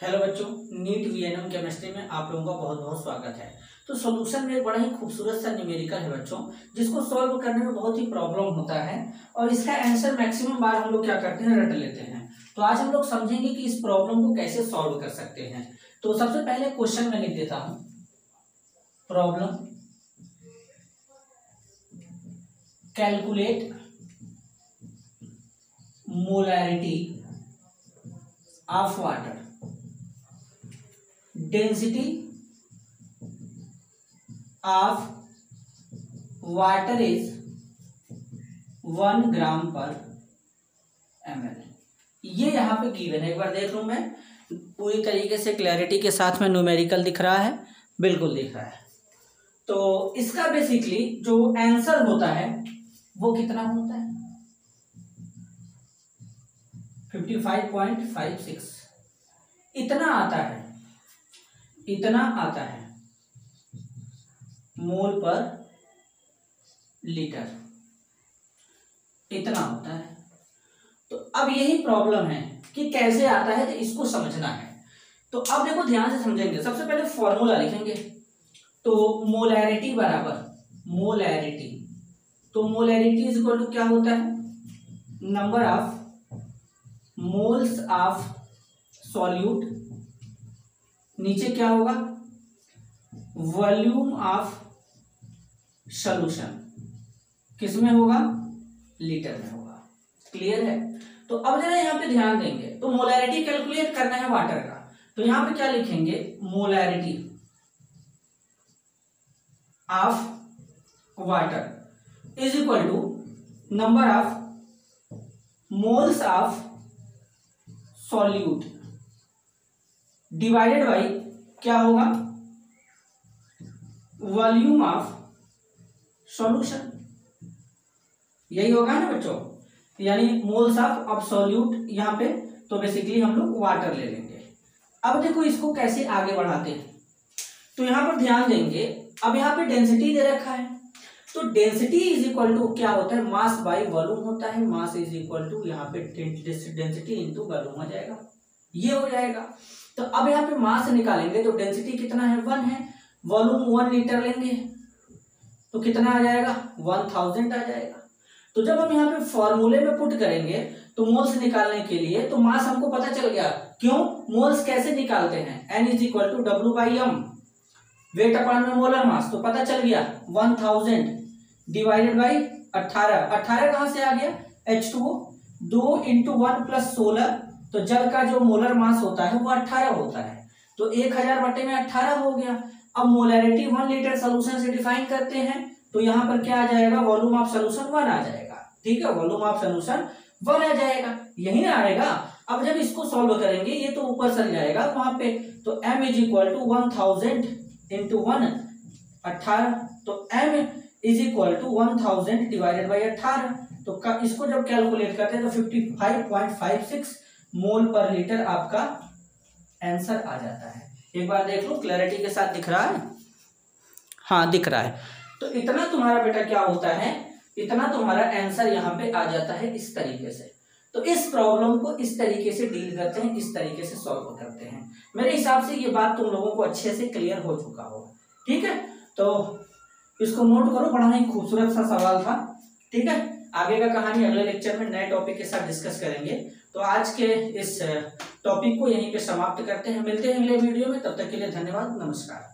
Hello बच्चों NEET VNM chemistry में आप लोगों का बहुत बहुत स्वागत है। तो सॉल्यूशन में बड़ा ही खूबसूरत सा न्यूमेरिकल है बच्चों, जिसको सॉल्व करने में बहुत ही प्रॉब्लम होता है और इसका आंसर मैक्सिमम बार हम लोग क्या करते हैं, रट लेते हैं। तो आज हम लोग समझेंगे कि इस प्रॉब्लम को कैसे सॉल्व कर सकते हैं। तो सबसे पहले क्वेश्चन में लिख देता हूँ। Problem calculate molarity of water density of water is one gram per ML ये यहाँ पे गिवन है। एक बार देख लू मैं। पूरी तरीके से क्लैरिटी के साथ में न्यूमेरिकल दिख रहा है। बिल्कुल दिख रहा है। तो इसका बेसिकली जो आंसर होता है, वो कितना होता है? Fifty five point five six इतना आता है। इतना आता है। मोल पर लीटर। इतना होता है। तो अब यही प्रॉब्लम है कि कैसे आता है तो इसको समझना है। तो अब देखो, ध्यान से समझेंगे। सबसे पहले फॉर्मूला लिखेंगे। तो मोलैरिटी बराबर मोलैरिटी तो मोलैरिटी इज़ इक्वल टू क्या होता है? Number of moles of solute नीचे क्या होगा? वॉल्यूम ऑफ़ सोल्यूशन किसमें होगा? लीटर में होगा। क्लियर है? तो अब जरा यहाँ पे ध्यान देंगे। तो मोलैरिटी कैलकुलेट करना है वाटर का। तो यहाँ पे क्या लिखेंगे? Molarity of water is equal to number of moles of solute divided by क्या होगा? Volume of solution. यही होगा ना बच्चों? यानी मोल्स ऑफ़ अब्सोल्यूट यहाँ पे तो बेसिकली हम लोग वाटर ले लेंगे। अब देखो इसको कैसे आगे बढ़ाते हैं। तो यहाँ पर ध्यान देंगे, अब यहाँ पे डेंसिटी दे रखा है। तो डेंसिटी इज़ इक्वल टू क्या होता है? मास बाय वॉल्यूम होता है। मास इज़ इक्वल टू यहाँ पे डेंसिटी इंटू वॉल्यूम हो जाएगा। ये हो जाएगा। तो अब यहाँ पे मास निकालेंगे तो डेंसिटी कितना है? वन है। वॉल्यूम वन लीटर लेंगे। तो कितना आ जाएगा? वन थाउज़ेंड आ जाएगा। तो जब हम यहाँ पे फॉर्मूले में पुट करेंगे तो मोल्स निकालने के लिए तो मास हमको पता चल गया। क्यों? मोल्स कैसे निकालते हैं? N is equal to W by M weight upon में मोलर मास तो पता चल गया। वन थाउज़ेंड डिवाइडेड बाई अट्ठारह अट्ठारह कहाँ से आ गया? एच टू दो इंटू वन प्लस सोलह तो जल का जो मोलर मास होता है वो अट्ठारह होता है। तो एक हज़ार बटे में अट्ठारह हो गया। अब मोलरिटी वन लीटर सोल्यूशन से डिफाइन करते हैं। तो यहाँ पर क्या आ जाएगा? वॉल्यूम ऑफ़ सोल्यूशन वन आ जाएगा। ठीक है? वॉल्यूम ऑफ़ सोल्यूशन वन आ जाएगा। यही ना आएगा अब जब इसको सॉल्व करेंगे, ये तो ऊपर चल जाएगा वहाँ पे। तो m is equal to one thousand into one अट्ठारह। तो m is equal to one thousand divided by अट्ठारह। तो इसको जब कैलकुलेट करते हैं तो fifty five point five six mole per litre आपका आंसर आ जाता है। एक बार देख लो क्लैरिटी के साथ दिख रहा है? हाँ दिख रहा है। तो इतना तुम्हारा बेटा क्या होता है? इतना तुम्हारा आंसर यहाँ पे आ जाता है इस तरीके से। तो इस प्रॉब्लम को इस तरीके से डील करते हैं, इस तरीके से सॉल्व करते हैं। मेरे हिसाब से ये बात तुम लोगों को अच्छे से क्लियर हो चुका हो ठीक है? तो इसको नोट करो, बड़ा ही खूबसूरत सा सवाल था। ठीक है? आगे का कहानी अगले लेक्चर में नए टॉपिक के साथ डिस्कस करेंगे। तो आज के इस टॉपिक को यहीं पे समाप्त करते हैं। मिलते हैं अगले वीडियो में। तब तक के लिए धन्यवाद। नमस्कार।